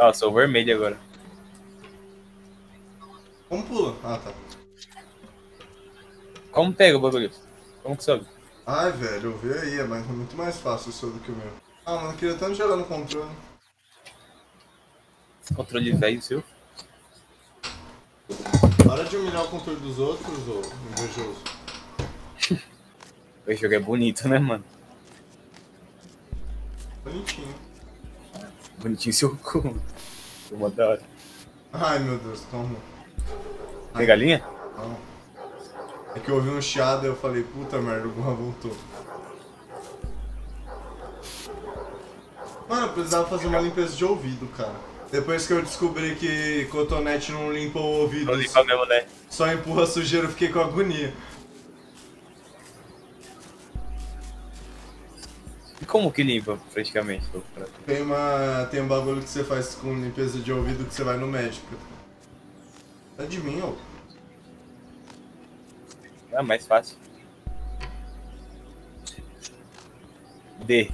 Ah, sou vermelho agora. Como pula? Ah, tá. Como pega o bagulho? Como que sobe? Ai, velho, eu vi aí, é muito mais fácil o seu do que o meu. Ah, mano, eu queria tanto jogar no controle. Controle velho seu. Para de humilhar o controle dos outros, ô invejoso. O jogo é bonito, né, mano? Bonitinho. Bonitinho seu cu. Uma da hora. Ai, meu Deus, calma. Tem galinha? Não. É que eu ouvi um chiado e eu falei, puta merda, o Guan voltou. Mano, eu precisava fazer uma limpeza de ouvido, cara. Depois que eu descobri que cotonete não limpa o ouvido, Não limpa mesmo, né? só empurra sujeira, eu fiquei com agonia. Como que limpa, praticamente? Tem, uma, tem um bagulho que você faz com limpeza de ouvido que você vai no médico. É de mim, ó. É mais fácil. D.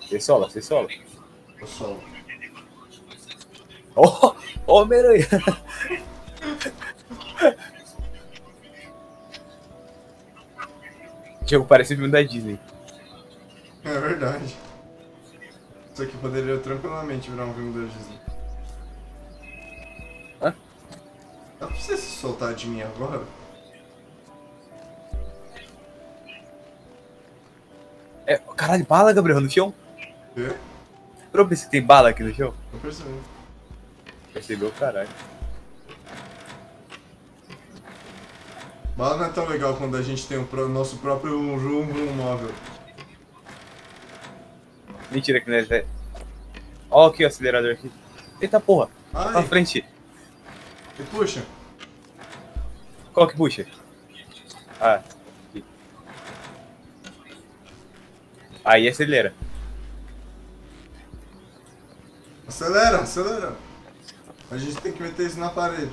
Você sola, você sola. Eu solo. Ó, oh, Homem-Aranha. jogo parece filme da Disney. É verdade. Isso aqui poderia tranquilamente virar um filme da Disney. Hã? Dá pra você se soltar de mim agora? É, caralho, bala, Gabriel, no chão? Quê? Pra ver se tem bala aqui no chão? Não percebi. Percebeu, caralho. Bala não é tão legal quando a gente tem o nosso próprio Vroom móvel. Mentira que não é. Ó, aqui o acelerador aqui. Eita porra, pra Ai, frente. e puxa. Qual que puxa? Ah. aqui. Aí acelera. Acelera, acelera. A gente tem que meter isso na parede.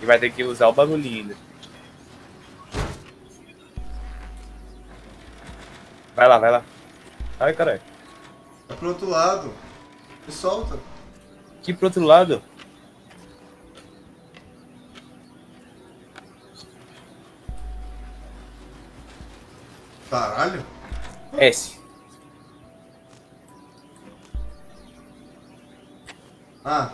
E vai ter que usar o bagulhinho ainda. Vai lá, vai lá. Ai, caralho. Vai pro outro lado. E solta. Aqui pro outro lado. Caralho. S. Ah.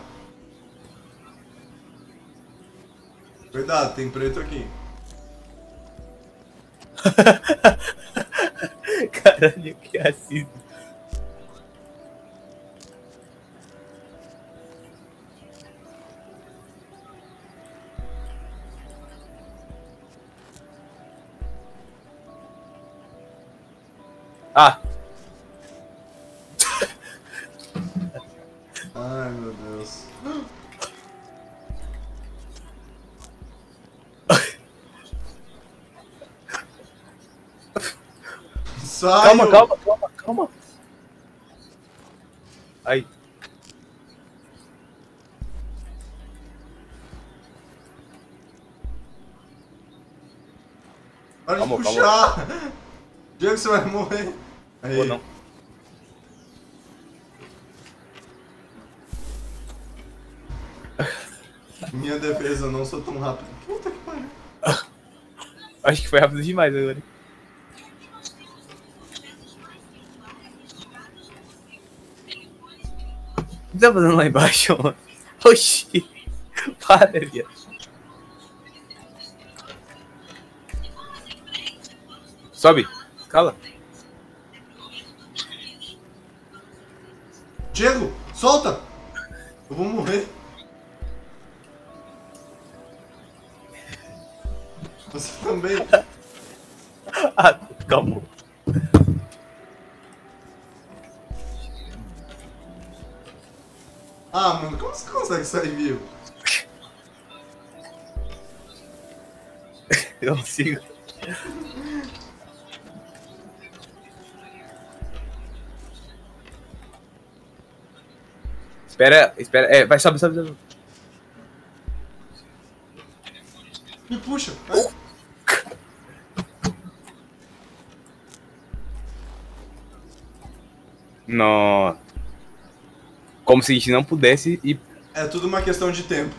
Cuidado, tem preto aqui. Caralho, que racismo. Ah, Ai, meu Deus. Sai! calma, calma, calma, calma. Aí. Para Calma, de calma. puxar! Diego, você vai morrer. Aí. Ou não. Minha defesa, eu não sou tão rápido. Puta que pariu. Acho que foi rápido demais agora. Que tá fazendo lá embaixo, mano? Oxi! Para, viado. Sobe! Cala! Diego, solta! Eu vou morrer. Você também. Ah, calma. Ah, mano, como você consegue sair vivo? Eu não sigo. espera, espera. É, vai, sobe, sobe, sobe. Me puxa. Vai. Uh. Nossa. Como se a gente não pudesse ir. É tudo uma questão de tempo.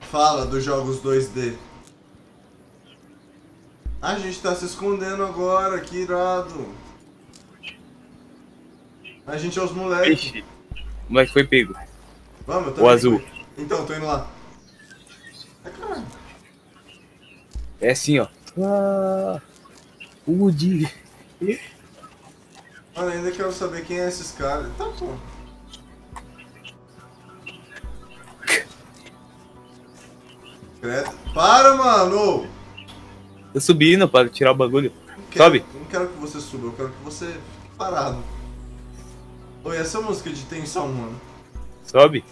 Fala dos jogos 2D. A gente tá se escondendo agora, que irado. A gente é os moleques. O moleque foi pego. Vamos, eu O azul. Então, tô indo lá. É assim, ó. Ah, Woody. Mano, ainda quero saber quem é esses caras. Tá bom. Credo. Para, mano! Tô subindo pra tirar o bagulho. Não quero, Sobe. Não quero que você suba, eu quero que você fique parado. Oi, essa música de tensão, mano. Sobe.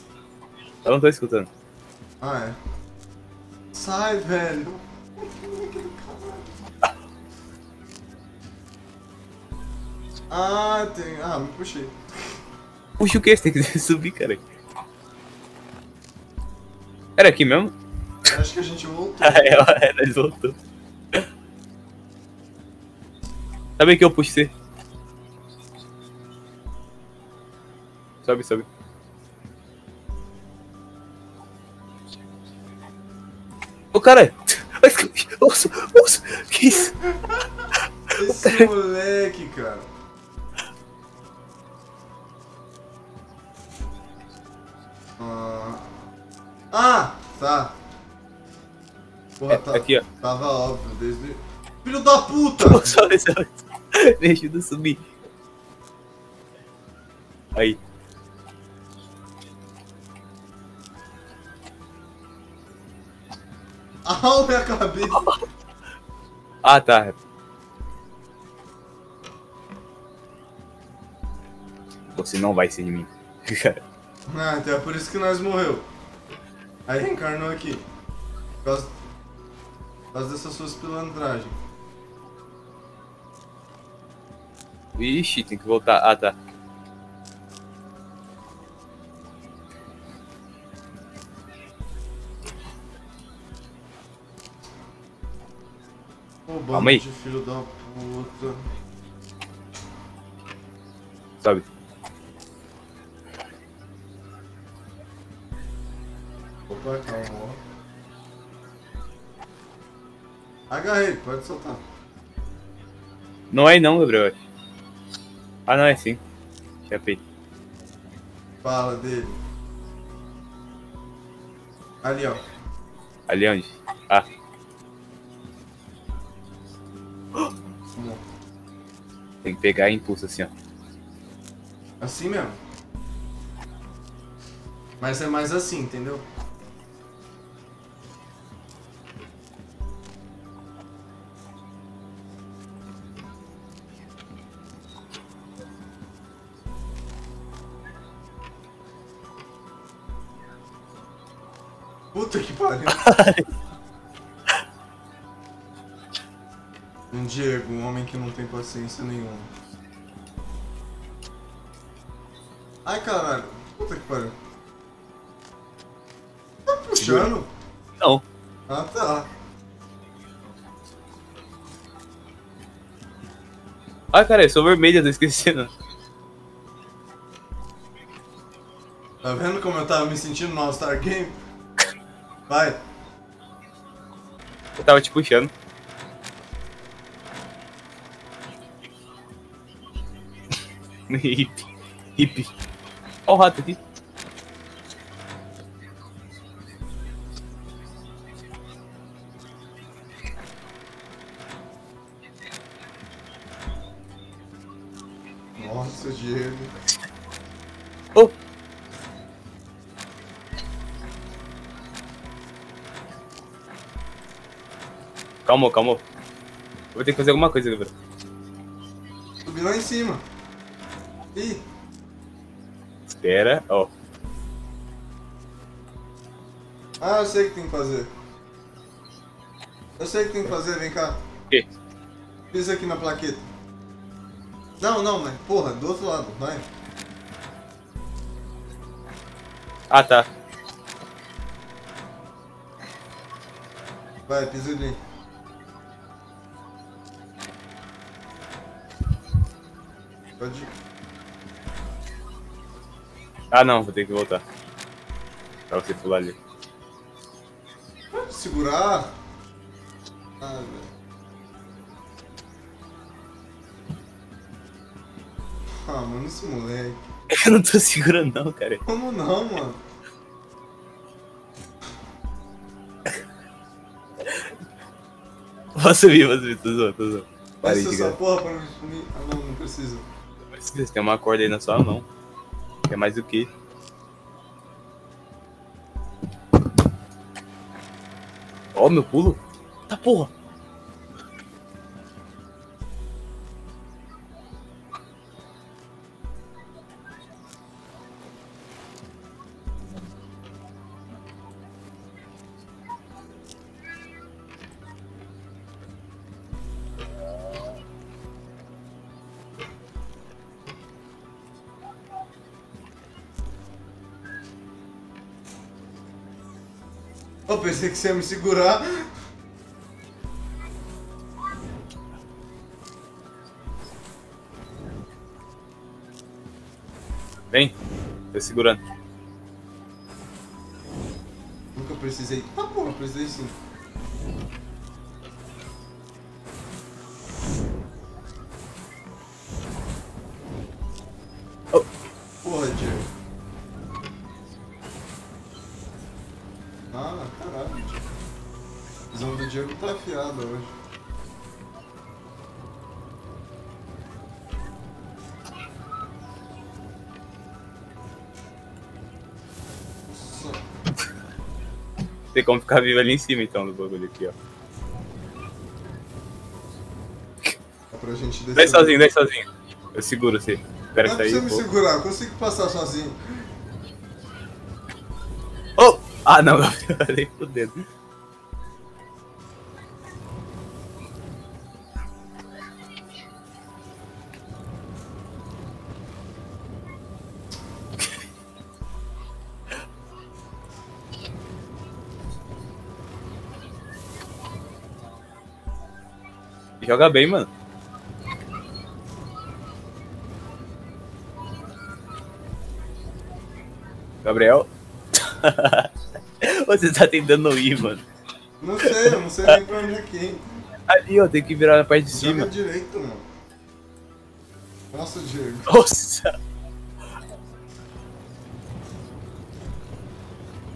Eu não tô escutando. Ah, é. Sai, velho. Ah, tem. Ah, me puxei. Puxa o que? Você tem que subir, cara. Era aqui mesmo? Acho que a gente voltou. Ah, é, é, nós voltou. Sabe que eu você? Sobe, sobe. Ô, cara! Ouça, ouça! Que isso? Esse moleque, cara. Ah, ah tá. Porra, É, tá. aqui, ó. Tava óbvio desde. Filho da puta! Sobe, sobe. Me ajuda a subir. Aí. Au, minha cabeça! Ah, tá. Você não vai ser de mim. Ah, então é por isso que nós morreu. Aí reencarnou aqui. Por causa, por causa dessas suas pilantragens. Ixi, tem que voltar. Ah, tá. Calma aí. filho da puta. Sobe. Opa, calma. Agarrei, pode soltar. Não é não, Gabriel. Ah, não é sim. Chapei. Fala dele. Ali, ó. Ali onde? Ah, tem que pegar e impulso assim, ó. Assim mesmo. Mas é mais assim, entendeu? Puta que pariu. Diego, um homem que não tem paciência nenhuma. Ai caralho, puta que pariu. Tá puxando? Não. Ah tá. Ah, cara, eu sou vermelho, eu tô esquecendo. Tá vendo como eu tava me sentindo no All-Star Game? Vai. Eu tava te puxando. Hippie. Hippie. Olha o rato aqui. Nossa, Diego. Oh! Calma, calma. Vou ter que fazer alguma coisa, Gabriel. Subi lá em cima. Ih, Espera, ó. ah, eu sei o que tem que fazer. Eu sei o que tem que fazer, vem cá. O quê? Pisa aqui na plaqueta. Não, não, mas porra, do outro lado, vai. Ah, tá. Vai, pisa ali. Pode ir. Ah não, vou ter que voltar. Pra você pular ali. Segurar. Ah, velho. Ah, mano, esse moleque. Eu não tô segurando não, cara. Como não, mano? Posso subir, posso subir, tô zoando, tô zoando. De essa porra pra mim. Ah, não, não precisa. Você tem uma corda aí na sua mão. É mais do que. Ó, meu pulo. Tá porra. Eu pensei que você ia me segurar. Vem. Tô segurando. Nunca precisei. Ah, porra, precisei sim. Tem como ficar vivo ali em cima então do bagulho aqui, ó. É pra gente descer. Desce sozinho, desce sozinho. Eu seguro você. Espera Não que sair. precisa me pô. segurar, eu consigo passar sozinho. Oh! Ah não, eu nem fudendo. Joga bem, mano. Gabriel. Você tá tentando ir, mano. Não sei, eu não sei nem pra onde é que. Ali, ó, tem que virar na parte de Joga cima. direito, mano. Nossa, Diego. Nossa!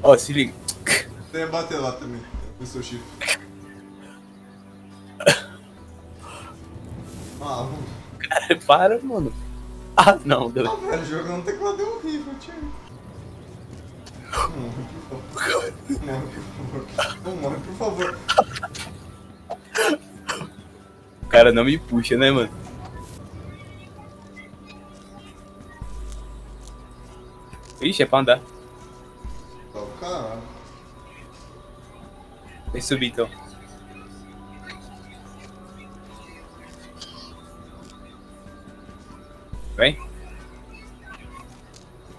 Ó, se liga. Você ia bater lá também, no seu chifre. Ah. Cara, para, mano. Ah, não, deu. Ah, velho, jogar no teclado é horrível, Diego. Morre, por favor. Morre, por favor. O cara não me puxa, né, mano? Ixi, é pra andar. Tem que subir então. Vem.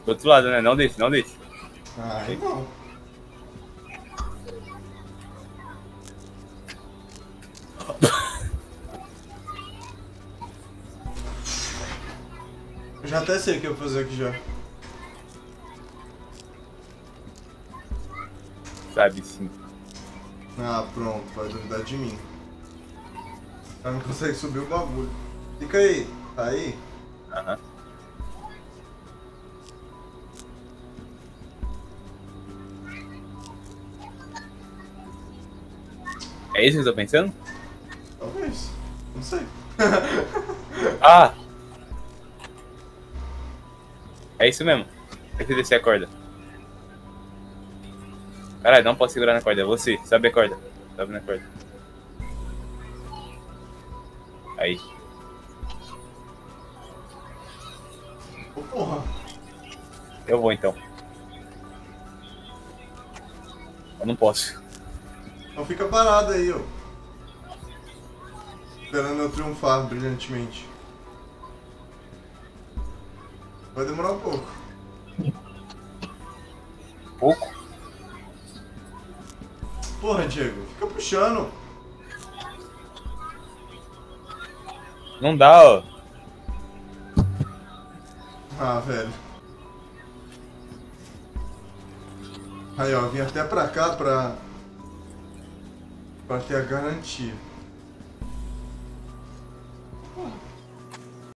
Do outro lado, né? Não desse, não desse. Ai, não. Eu já até sei o que eu vou fazer aqui já. Sabe sim. Ah, pronto, vai duvidar de mim. Ela não consegue subir o bagulho. Fica aí, tá aí? Aham. É isso que eu tô pensando? Talvez. Não sei. Ah! É isso mesmo. Tem que descer a corda. Caralho, não posso segurar na corda. É você. Sobe a corda. Sobe na corda. Aí. Porra. Eu vou então. Eu não posso. Então fica parado aí, ó. Esperando eu triunfar brilhantemente. Vai demorar um pouco. Pouco? Porra, Diego, fica puxando. Não dá, ó. Ah, velho. Aí, ó, vim até pra cá pra... Pra ter a garantia.